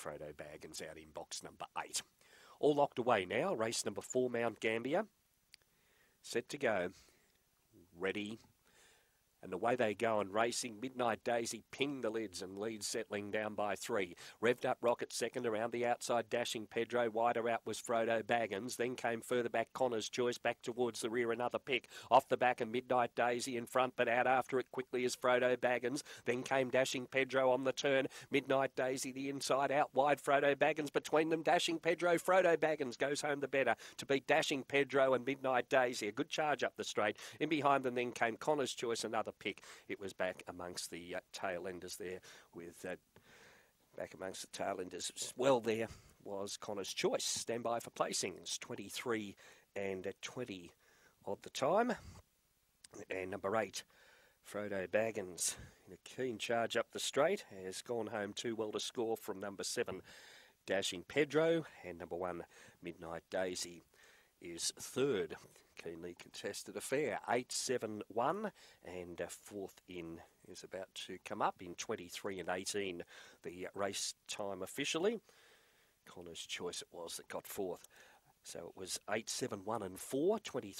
Frodo Baggins out in box number eight. All locked away now. Race number four, Mount Gambier. Set to go. Ready, and away they go and racing. Midnight Daisy pinged the lids and leads settling down by three. Revved up Rocket second around the outside, dashing Pedro. Wider out was Frodo Baggins. Then came further back Connor's Choice back towards the rear. Another pick off the back of Midnight Daisy in front, but out after it quickly is Frodo Baggins. Then came dashing Pedro on the turn. Midnight Daisy the inside out wide. Frodo Baggins between them. Dashing Pedro. Frodo Baggins goes home the better to beat dashing Pedro and Midnight Daisy. A good charge up the straight. In behind them then came Connor's Choice. Another another pick. It was back amongst the uh, tail enders there with uh, back amongst the tail enders as well there was Connor's Choice. Stand by for placings 23 and 20 odd the time. And number eight, Frodo Baggins in a keen charge up the straight has gone home too well to score from number seven, Dashing Pedro, and number one, Midnight Daisy is third keenly contested affair. 8 7 1, and uh, fourth in is about to come up in 23 and 18, the race time officially. Connor's choice it was that got fourth. So it was 8 7 1 and 4, 23